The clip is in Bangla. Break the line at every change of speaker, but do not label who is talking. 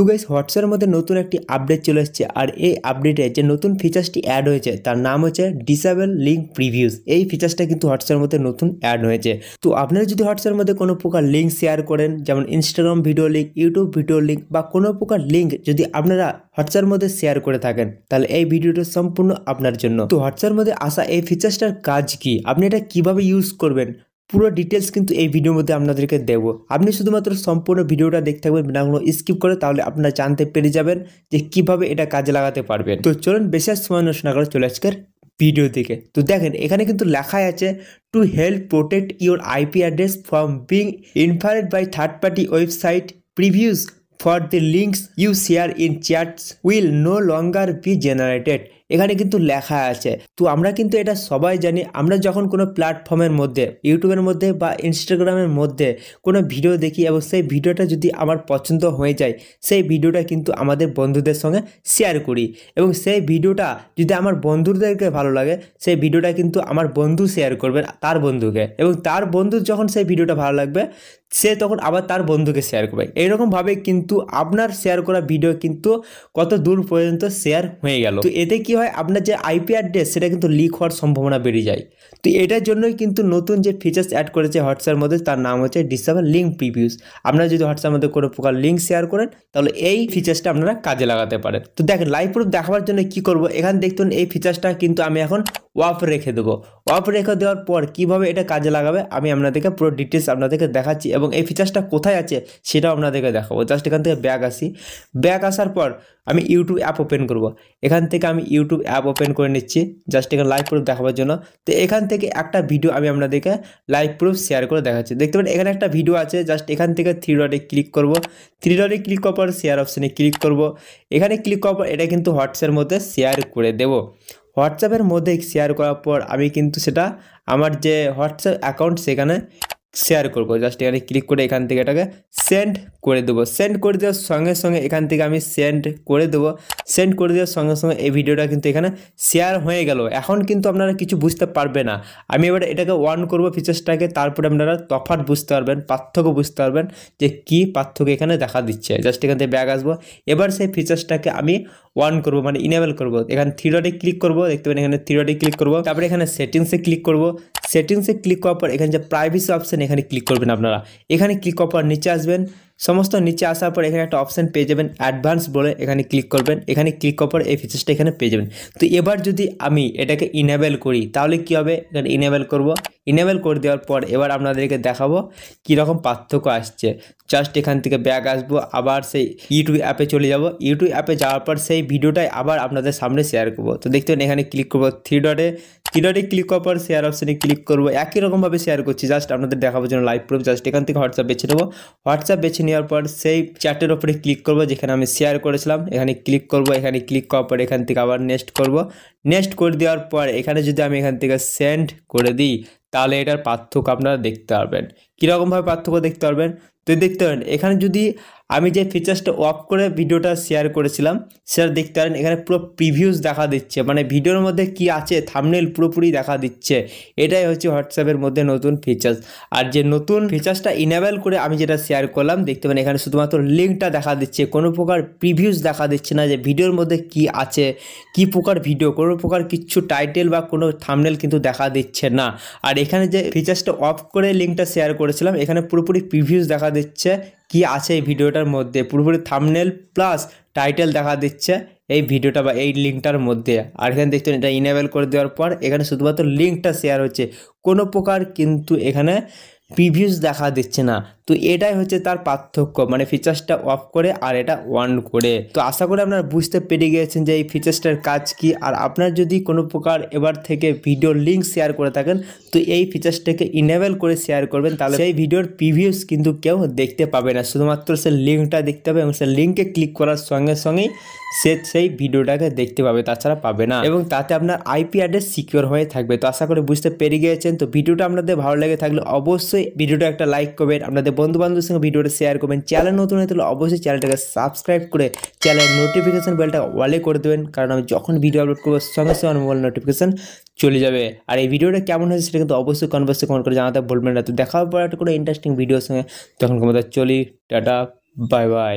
তো গাইস হোয়াটসঅ্যাপের মধ্যে নতুন একটি আপডেট চলে এসেছে। আর এই আপডেটে যে নতুন ফিচার্সটি অ্যাড হয়েছে, তার নাম হচ্ছে ডিসেবল লিঙ্ক প্রিভিউস এই ফিচার্সটা কিন্তু হোয়াটসঅ্যাপের মধ্যে নতুন অ্যাড হয়েছে। তো আপনারা যদি হোয়াটসঅ্যাপের মধ্যে কোনো প্রকার লিঙ্ক শেয়ার করেন, যেমন Instagram video link YouTube video link বা কোনো প্রকার লিঙ্ক যদি আপনারা হোয়াটসঅ্যাপের মধ্যে শেয়ার করে থাকেন, তাহলে এই ভিডিওটা সম্পূর্ণ আপনার জন্য। তো হোয়াটসঅ্যাপের মধ্যে আসা এই ফিচার্সটার কাজ কি? আপনি এটা কীভাবে ইউজ করবেন? পুরো ডিটেলস কিন্তু এই ভিডিওর মধ্যে আপনাদেরকে দেবো। আপনি শুধুমাত্র সম্পূর্ণ ভিডিওটা দেখতে থাকবেন বিনা কোনো স্কিপ করে তাহলে আপনারা জানতে পেরে যাবেন যে কীভাবে এটা কাজে লাগাতে পারবেন। তো চলুন বেশি আর সময় নষ্ট না করে চলে আজকের ভিডিও দিকে। তো দেখেন, এখানে কিন্তু লেখাই আছে to help protect your IP address from being inferred by third party website previews for the links you share in chats will no longer be generated এখানে কিন্তু লেখা আছে। তো আমরা কিন্তু এটা সবাই জানি, আমরা যখন কোনো প্ল্যাটফর্মের মধ্যে ইউটিউবের মধ্যে বা ইনস্টাগ্রামের মধ্যে কোনো ভিডিও দেখি এবং সেই ভিডিওটা যদি আমার পছন্দ হয়ে যায়, সেই ভিডিওটা কিন্তু আমাদের বন্ধুদের সঙ্গে শেয়ার করি। এবং সেই ভিডিওটা যদি আমার বন্ধুদেরকে ভালো লাগে, সেই ভিডিওটা কিন্তু আমার বন্ধু শেয়ার করবেন তার বন্ধুকে। এবং তার বন্ধুর যখন সেই ভিডিওটা ভালো লাগবে সে তখন আবার তার বন্ধুকে শেয়ার করবে। এইরকমভাবে কিন্তু আপনার শেয়ার করা ভিডিও কিন্তু কত দূর পর্যন্ত শেয়ার হয়ে গেল। তো এতে কি হয়, আপনার যে আইপি অ্যাড্রেস সেটা কিন্তু লিক হওয়ার সম্ভাবনা বেড়ে যায়। তো এটার জন্যই কিন্তু নতুন যে ফিচার্স অ্যাড করেছে হোয়াটসঅ্যাপের মধ্যে, তার নাম হচ্ছে ডিসেবল লিঙ্ক প্রিভিউস আপনারা যদি হোয়াটসঅ্যাপের মধ্যে কোনো প্রকার লিঙ্ক শেয়ার করেন, তাহলে এই ফিচার্সটা আপনারা কাজে লাগাতে পারেন। তো দেখেন লাইভ প্রুফ দেখাবার জন্য কি করব? এখানে দেখতেন এই ফিচার্সটা কিন্তু আমি এখন ওয়াফ রেখে দেবো। ওয়াফ রেখে দেওয়ার পর কীভাবে এটা কাজে লাগাবে, আমি আপনাদেরকে পুরো ডিটেলস আপনাদেরকে দেখাচ্ছি এবং এই ফিচার্সটা কোথায় আছে সেটাও আপনাদেরকে দেখাবো। জাস্ট এখান থেকে ব্যাগ আসি। ব্যাক আসার পর আমি ইউটিউব অ্যাপ ওপেন করব। এখান থেকে আমি ইউটিউব অ্যাপ ওপেন করে নিচ্ছি। জাস্ট এখানে লাইভ প্রুফ দেখাবার জন্য। তো এখান থেকে একটা ভিডিও আমি আপনাদেরকে লাইভ প্রুফ শেয়ার করে দেখাচ্ছি। দেখতে পারেন, এখানে একটা ভিডিও আছে। জাস্ট এখান থেকে থ্রি ডটে ক্লিক করব। থ্রি ডটে ক্লিক করার পর শেয়ার অপশানে ক্লিক করব। এখানে ক্লিক করার পর এটা কিন্তু হোয়াটসঅ্যাপের মধ্যে শেয়ার করে দেবো। হোয়াটসঅ্যাপের মধ্যে শেয়ার করার পর আমি কিন্তু সেটা আমার যে হোয়াটসঅ্যাপ অ্যাকাউন্ট সেখানে শেয়ার করব। জাস্ট এখানে ক্লিক করে এখান থেকে এটাকে সেন্ড করে দেবো। সেন্ড করে দেওয়ার সঙ্গে সঙ্গে এখান থেকে আমি সেন্ড করে দেবো। সেন্ড করে দেওয়ার সঙ্গে সঙ্গে এই ভিডিওটা কিন্তু এখানে শেয়ার হয়ে গেল। এখন কিন্তু আপনারা কিছু বুঝতে পারবে না। আমি এবার এটাকে অন করব ফিচার্সটাকে তারপরে আপনারা তফাৎ বুঝতে পারবেন, পার্থক্য বুঝতে পারবেন যে কী পার্থক্য এখানে দেখা দিচ্ছে। জাস্ট এখান থেকে ব্যাগ আসব। এবার সেই ফিচার্সটাকে আমি অন করব মানে ইনেবল করব। এখানে থ্রি ডটে ক্লিক করব, দেখতে পাবেন এখানে থ্রি ডটে ক্লিক করব। তারপরে এখানে সেটিংসে ক্লিক করব। সেটিংসে ক্লিক করার পর এখানে যে প্রাইভেসি অপশান এখানে ক্লিক করবেন আপনারা। এখানে ক্লিক করার পর নিচে আসবেন। সমস্ত নিচে আসার পর এখানে একটা অপশান পেয়ে যাবেন অ্যাডভান্স বলে এখানে ক্লিক করবেন। এখানে ক্লিক করার পর এই ফিচার্সটা এখানে পেয়ে যাবেন। তো এবার যদি আমি এটাকে ইনেবল করি, তাহলে কি হবে? এখানে ইনেবল করব। ইনেবল করে দেওয়ার পর এবার আপনাদেরকে দেখাবো কীরকম পার্থক্য আসছে। জাস্ট এখান থেকে ব্যাগ আসব, আবার সেই ইউটিউব অ্যাপে চলে যাব। ইউটিউব অ্যাপে যাওয়ার পর সেই ভিডিওটাই আবার আপনাদের সামনে শেয়ার করব। তো দেখতে এখানে ক্লিক করব থ্রি ডটে থ্রি ডটে ক্লিক করার পর শেয়ার অপশানে ক্লিক করব। একই রকমভাবে শেয়ার করছি। জাস্ট আপনাদের দেখাবো জন্য লাইভ প্রুফ জাস্ট এখান থেকে হোয়াটসঅ্যাপ বেছে নেব। হোয়াটসঅ্যাপ বেছে নেওয়ার পর সেই চ্যাটের ওপরে ক্লিক করব, যেখানে আমি শেয়ার করেছিলাম। এখানে ক্লিক করব, এখানে ক্লিক করার পর এখান থেকে আবার নেক্সট করব। নেক্সট করে দেওয়ার পর এখানে যদি আমি এখান থেকে সেন্ড করে দিই, তাহলে এটার পার্থক্য আপনারা দেখতে পারবেন। কীরকমভাবে পার্থক্য দেখতে পারবেন? তো দেখতে পারেন, এখানে যদি আমি যে ফিচার্সটা অফ করে ভিডিওটা শেয়ার করেছিলাম, সেটা দেখতে পারেন, এখানে পুরো প্রিভিউস দেখা দিচ্ছে। মানে ভিডিওর মধ্যে কি আছে থামনেল পুরোপুরি দেখা দিচ্ছে। এটাই হচ্ছে হোয়াটসঅ্যাপের মধ্যে নতুন ফিচার্স আর যে নতুন ফিচার্সটা ইনেবল করে আমি যেটা শেয়ার করলাম, দেখতে পারেন, এখানে শুধুমাত্র লিঙ্কটা দেখা দিচ্ছে। কোনো প্রকার প্রিভিউস দেখা দিচ্ছে না যে ভিডিওর মধ্যে কি আছে, কি প্রকার ভিডিও কোনো প্রকার কিচ্ছু টাইটেল বা কোনো থামনেল কিন্তু দেখা দিচ্ছে না। আর এখানে যে ফিচার্সটা অফ করে লিঙ্কটা শেয়ার করেছিলাম, এখানে পুরোপুরি প্রিভিউস দেখা দিচ্ছে। কি আছে এই ভিডিওটার মধ্যে? পুরোপুরি থামনেল প্লাস টাইটেল দেখা দিচ্ছে এই ভিডিওটা বা এই লিঙ্কটার মধ্যে। আর এখানে দেখছেন, এটা ইনেবেল করে দেওয়ার পর এখানে শুধুমাত্র লিঙ্কটা শেয়ার হচ্ছে। কোনো প্রকার কিন্তু এখানে প্রিভিউস দেখা দিচ্ছে না। তো এটাই হচ্ছে তার পার্থক্য। মানে ফিচার্সটা অফ করে আর এটা অন করে। তো আশা করি আপনারা বুঝতে পেরে গিয়েছেন যে এই ফিচার্সটার কাজ কি। আর আপনার যদি কোনো প্রকার এবার থেকে ভিডিও লিঙ্ক শেয়ার করে থাকেন, তো এই ফিচার্সটাকে ইনেবল করে শেয়ার করবেন, তাহলে সেই ভিডিওর প্রিভিউস কিন্তু কেউ দেখতে পাবে না। শুধুমাত্র সে লিঙ্কটা দেখতে পাবে এবং সে লিঙ্কে ক্লিক করার সঙ্গে সঙ্গেই সে সেই ভিডিওটাকে দেখতে পাবে, তাছাড়া পাবে না। এবং তাতে আপনার আইপি অ্যাড্রেস সিকিওর হয়ে থাকবে। তো আশা করি বুঝতে পেরে গিয়েছেন। তো ভিডিওটা আপনাদের ভালো লেগে থাকলে অবশ্যই ভিডিওটা একটা লাইক করবেন আপনাদের বন্ধু বান্ধবের সঙ্গে ভিডিওটা শেয়ার করবেন। চ্যানেল নতুন হয়ে তাহলে অবশ্যই চ্যানেলটাকে সাবস্ক্রাইব করে চ্যানেলের নোটিফিকেশান বেলটা ওয়ালে করে দেবেন। কারণ আমি যখন ভিডিও আপলোড করব, সঙ্গে সঙ্গে আমার মোবাইল নোটিফিকেশন চলে যাবে। আর এই ভিডিওটা কেমন হয়েছে সেটা কিন্তু অবশ্যই কনভার্সে কমেন্ট করে জানাতে বলবেন না। তো দেখা পর একটা কোনো ইন্টারেস্টিং ভিডিওর সঙ্গে। তখন তোমাদের চলি, টাটা বাই বাই